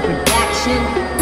production.